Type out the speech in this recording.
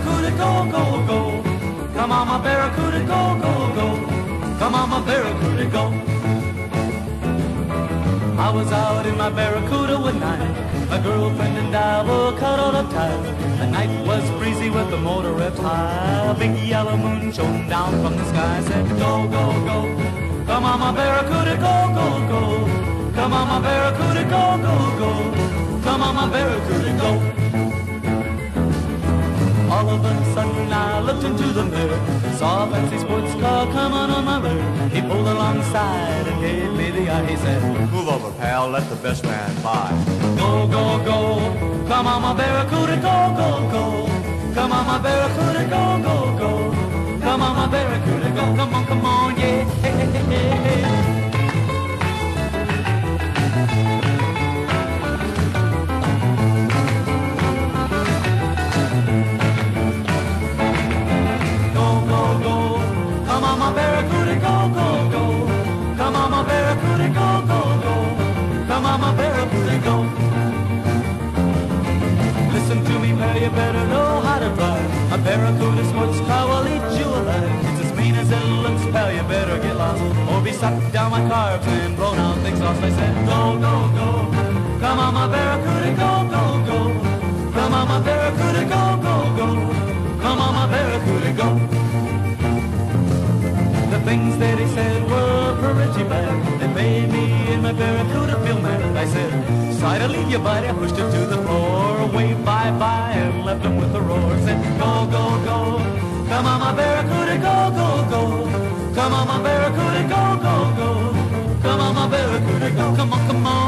barracuda, go, go, go. Come on, my barracuda, go, go, go. Come on, my barracuda, go. I was out in my barracuda one night. My girlfriend and I were cuddled up tight. The night was breezy with the motor revved high. A big yellow moon shone down from the sky. Said, go, go, go. Come on, my barracuda, go, go, go. Come on, my barracuda, go, go, go. Come on, my barracuda, go. All of a sudden I looked into the mirror Saw a fancy sports car coming on my rear He pulled alongside and gave me the eye. He said, Move over, pal, let the best man by. go, go, go Come on my barracuda, go, go, go. Come on my barracuda, go, go, go. Come on my barracuda, go, come on, come on, yeah. hey, hey, hey, Come on, my barracuda, go. Listen to me, pal, you better know how to drive. A barracuda sports car will eat you alive. It's as mean as it looks, pal, you better get lost. Or be sucked down my carbs and blown out the exhaust. I said, go, go, go. Come on, my barracuda, go, go, go. Come on, my barracuda, go, go, go. Come on, my barracuda, go. The things that he said were pretty bad. I said, "Time to leave you buddy." I pushed him to the floor. Waved bye-bye and left him with a roar. Said, go, go, go. Come on, my barracuda, go, go, go. Come on, my barracuda, go, go, go. Come on, my barracuda, go. Come on, come on.